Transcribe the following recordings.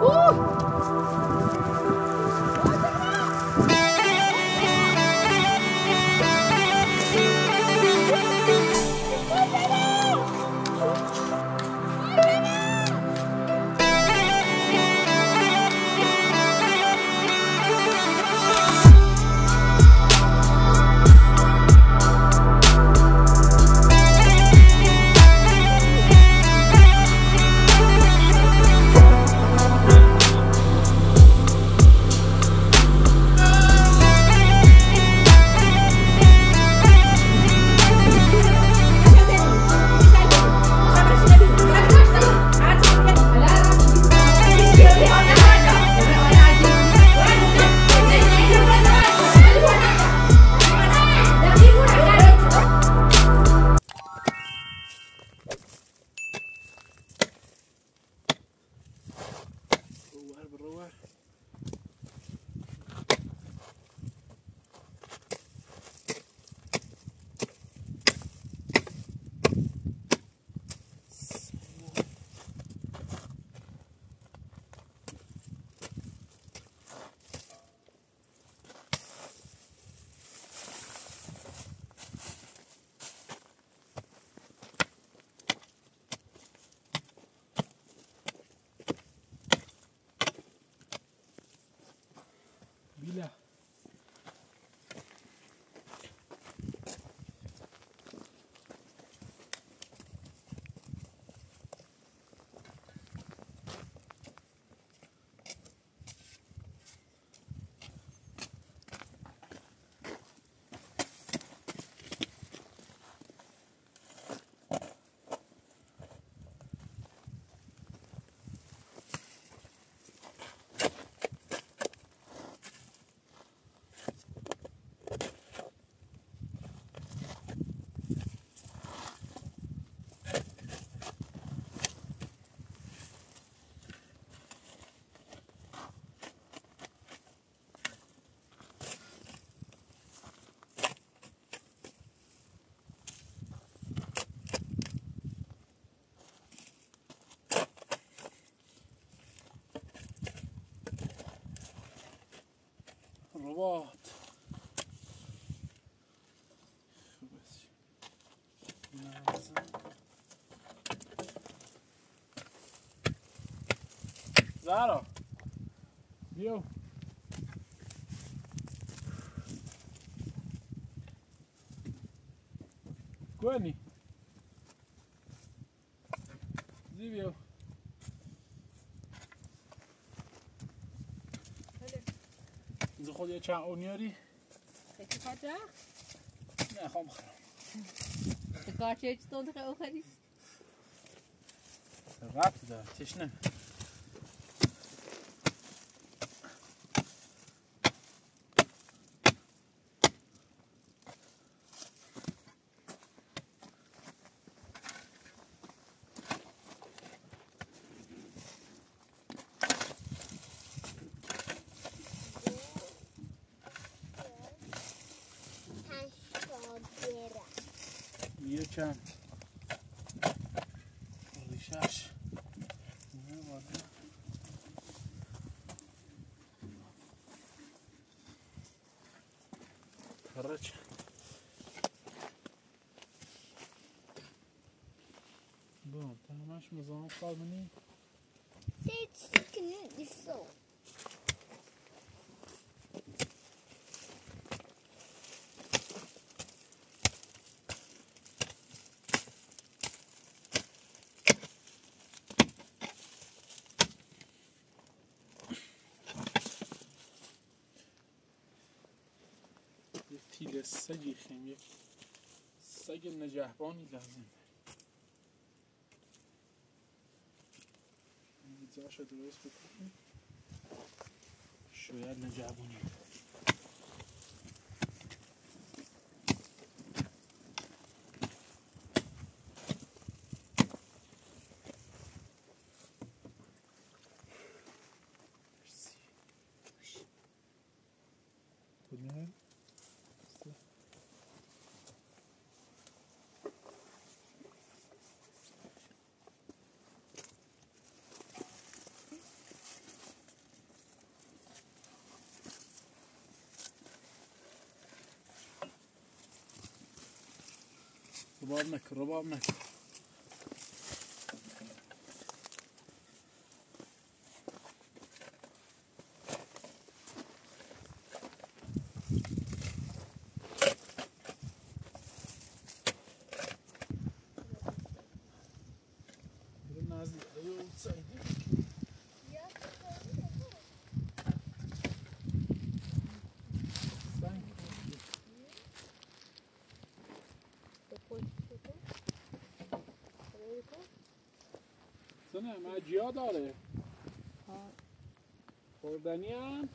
Woo! volta. Zaro, viu? Cone, viu? خود یه چند اونیاری Kijk, wat daar? نه خوام بخورم De kaartje stond er ook niet. ربط you can. Alışar. Ne var ya? Karaca. Bom, tá mais mas há um calma nisso. Sei que não é isso. تیل سگی خیم یک سگ نجهبانی لازم. اینجاش درست بکنیم شاید نجهبانی Рубавник, рубавник. سنه مجیا داره. خوردنی هم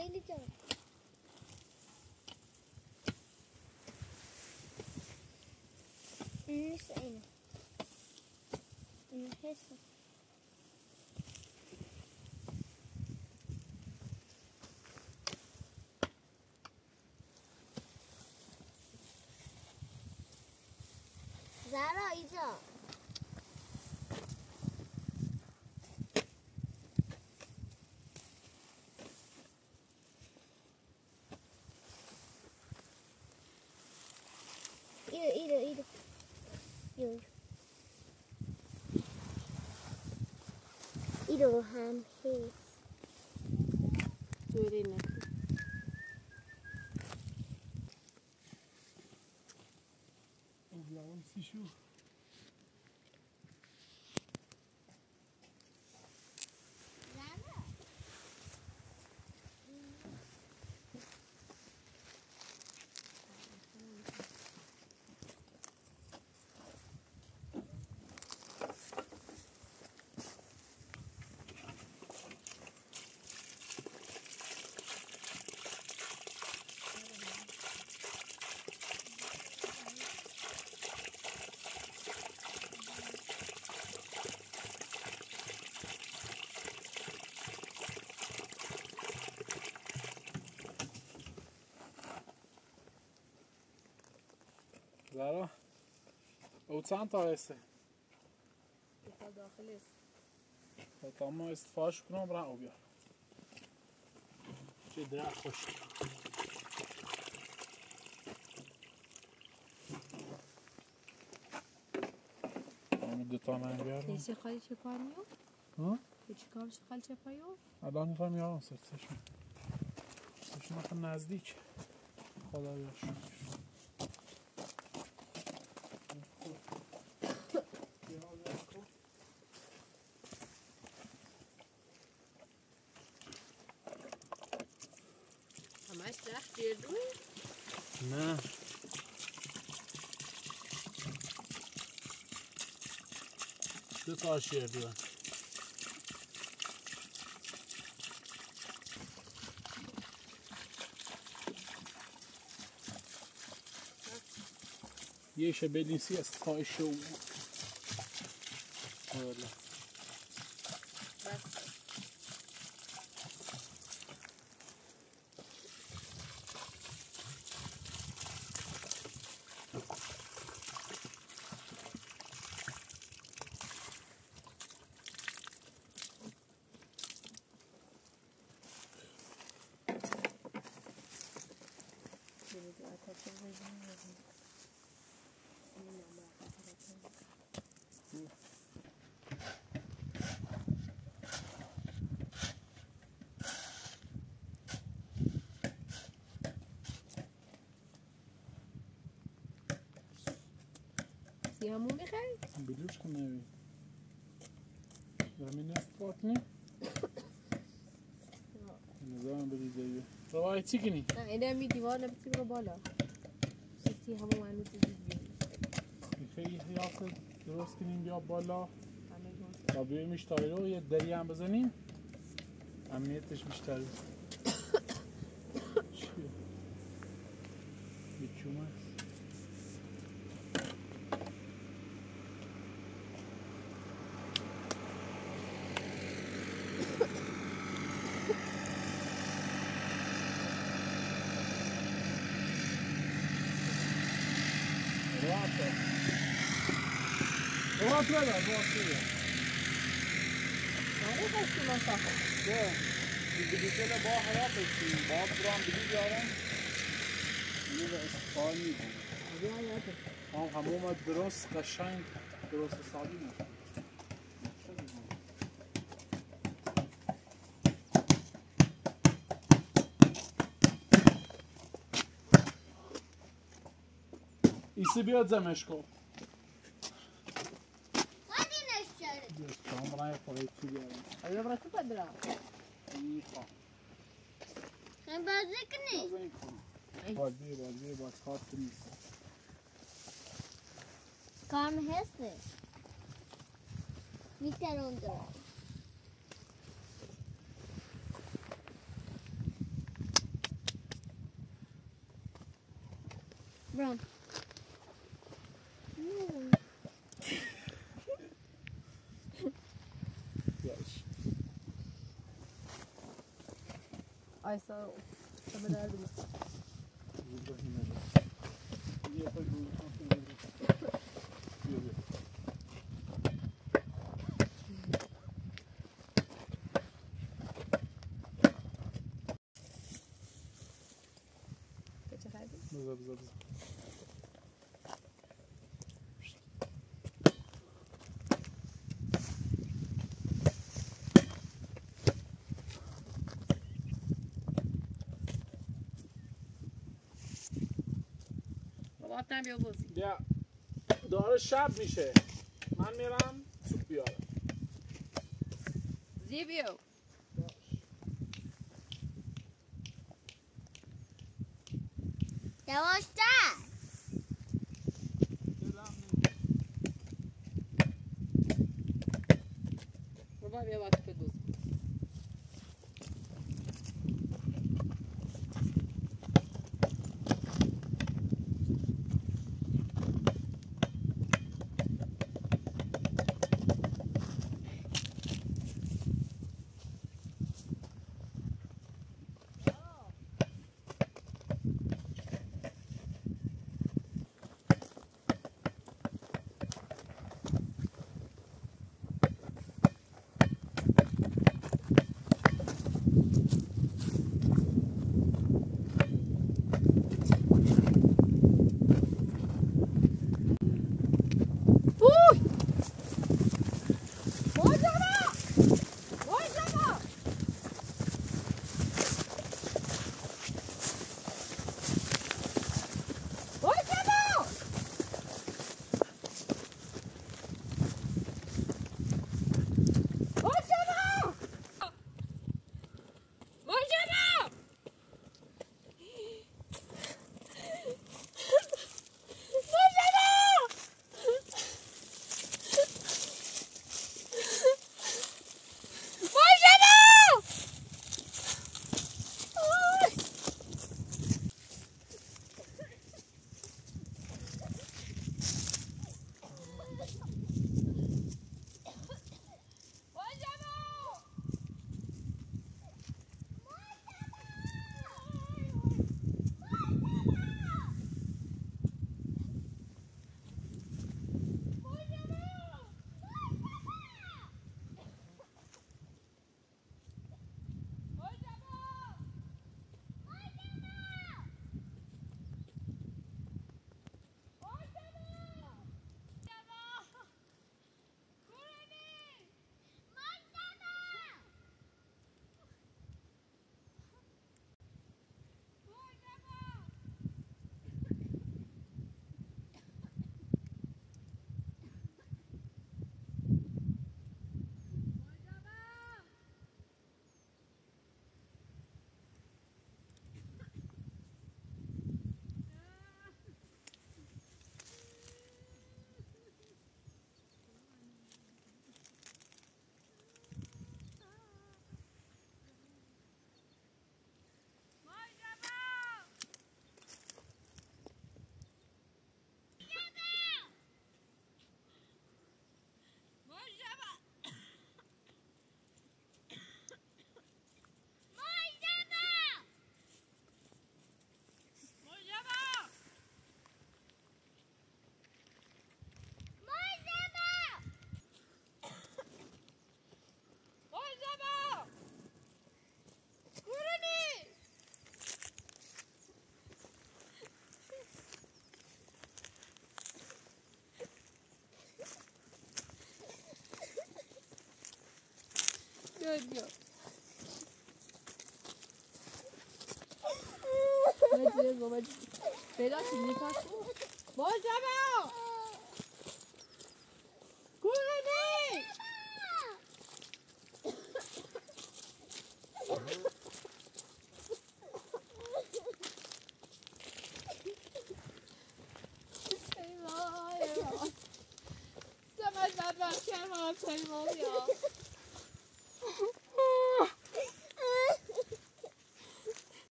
Leylicam. Neyse aynı. Neyse. Zara, iyice. little ham piece. Do it in زارا او چند تا هسته بخواد داخل است تا ما استفاش کنم برن او بیار چه درخت خوش دو تا من بیارم چه خالی چه کار میو؟ ها؟ چه کار چه خالی چه پایو؟ الان می‌خوام یارم سرسشون سرسشون نزدیک خدا یارشون همش درخت گردو نه دو تا شیر دو یه شبلیسی از تایش سیامون می‌خوای؟ بلوش کن نوی زمین است فاطمی نظام بریزه ایه روای چی کنی؟ نه اینه می دیوار نبسی برو بالا. سیسی همون منو دیدی خیلی حیات درست کنیم بیا بالا. تا بیایمش تایرو یه دری هم بزنیم. امنیتش بیشتر baktı. Rahat ver abi, rahat ver. Nereye kaçtın lan sen? Yok. Bilgisayla bağ hayat etsin. Bağ duran bilir yarın. Yine de استفاده می‌کنم. همه درست قشنگ درست حسابی می‌کنم. خواهی چی بیارم آیا برای تو باید برم می‌خوام خیلی بازی کنی بازی کنم بازی بازی باز کار نیست کارم هسته میتر اون دارم برام Aysa Temel Erdoğan. Dobrze, dobrze. تن بیا بازی. بیا. داره شب میشه. من میرم سوپ بیارم. زی بیو Hadi. Hadi babacığım. Bela şimdi kalk. Bocama! Kuleni! Eyvah eyvah. Sen ben ben ben kendim ağabeyim oluyor.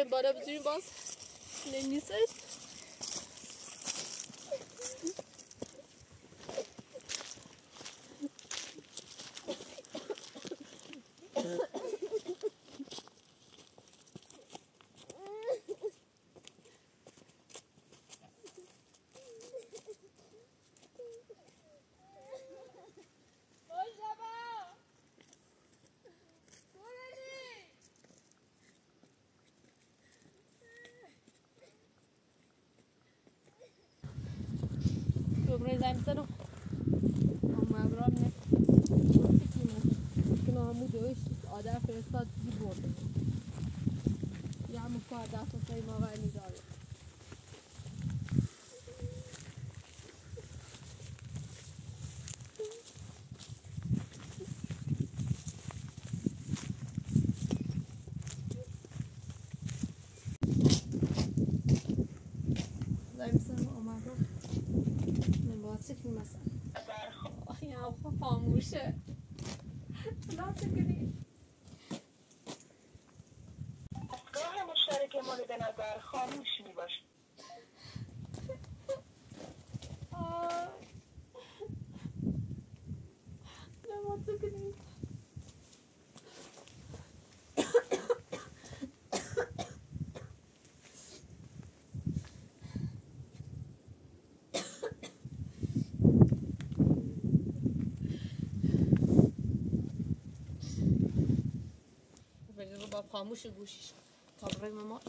embora, vamos embora. Nem me sei. design zero. Ama problem. Genau, muss ich oder für das die Boote. Ja, muss da das Thema reinigen. 不是，不到这个。خاموش گوشش طبعا ما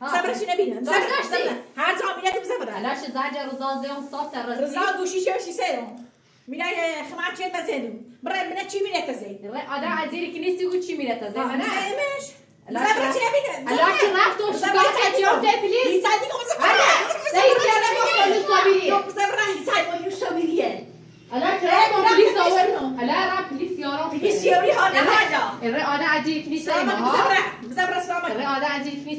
بردنش ها. صبرش نبینم داشت صبر داشتی. صبر. هر جا میره صبر علاش زاجر رزازه هم صوت الرزي رضا گوشی چه شی سرم میره خمار چه بزدو برای من چی میره تزید ادا عزيري كنيسي وشي ميرتا زي ما انا زمش لا، صبرش نبینم علاش رفت وشكات حجيوم ده بليز يساعدني كم انا زي كده بقول صابريه صبر يساعد ما يسوي علاش رفت بليز اول علاش رفت بليز سیارات بگی سیاری ها نه حالا الره آده عجیل کنی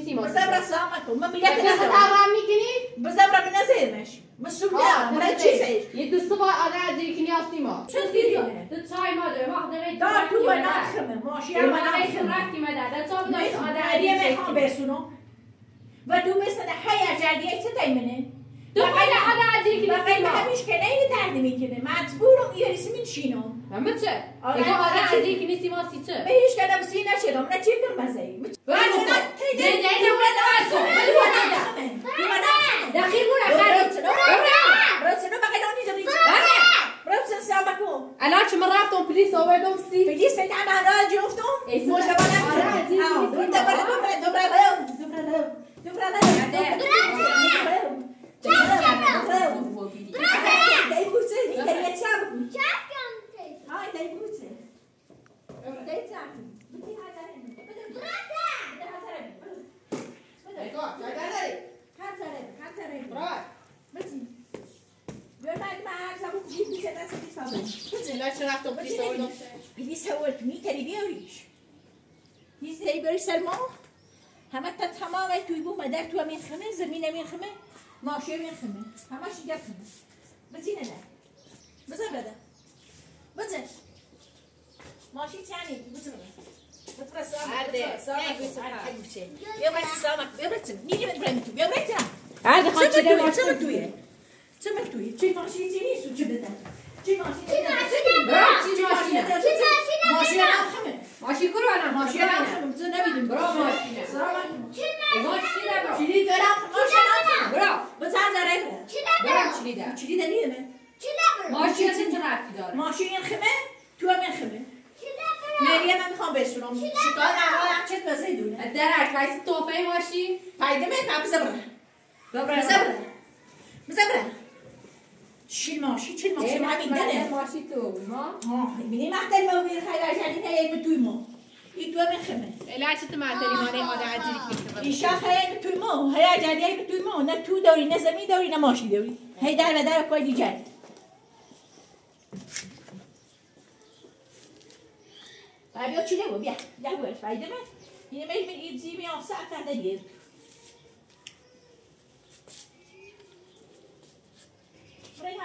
عجیل کنی سیما بزبره سلامت کن من میگم یکی که از نزدم تقرام می‌کنی؟ بزبره به نزدمش مسئولیت من چیزش یه دوست با آده عجیل کنی از سیما چه دیدی دو چای مادر ما خدمه دار تو و نخمه ماشی هم من نخمه رفتی مدد تا بدون آده علیه عجیل می‌خوام بسونم و دو مثل حیا دو خیلی عجیل کنی و قیمه سیما همیش که نیده درد می‌کنه مجبورم یه ریسی شینم همه چه؟ آره، اگه آده عجیل. عجیل کنی سیما سی چه؟ به هیچ کدام سی نشدم. ماوەی توی بوو مەدار توە من خمە زمینە من خمە ماشێ من خمە هەماشی گە خمە بچینە لە بزە بەدە بچە ماشی تیانی بچمە بترس سامك سامك سامك بيبرتن نيجي بتبرمتو بيبرتن عادي خالد تمك توي تمك توي تشي ماشي تيني سو تشي بدا تشي ماشي تشي ماشي تشي ماشي تشي ماشي هم خمه ماشی کرو انا ماشی ماشی هم انا خمه بزن نمیدیم برو. ماشینه سلام علیکم ماشی ده برو. چیلی دارم ماشی هم برو. بزن زره برو. چلی ده چیلی دنیه من ماشی چه ترافی داره. ماشی این خمه تو این خمه. مریم من می‌خوام بسونم شکار اول چت بزه دونه؟ در ارکایس توفه ماشی پایده من بزن بره ببر شي المارشي شي إيه، ما مع ميدان المارشي توما مني ما؟ آه. حتى الماء إيه، من الخلاج عليك يا ما يتوا من خمس لا تتمع ما هذا عادي لك. إن شاء الله متويما هيا جاري ما أنا تو دوري نزمي دوري نماشي دوري. هي دار دار كوي جاري أبيو تشيلو بيا دعوة فايدة ما هنا ما يجي من إيد زي ما يوصل كذا يجيب Frei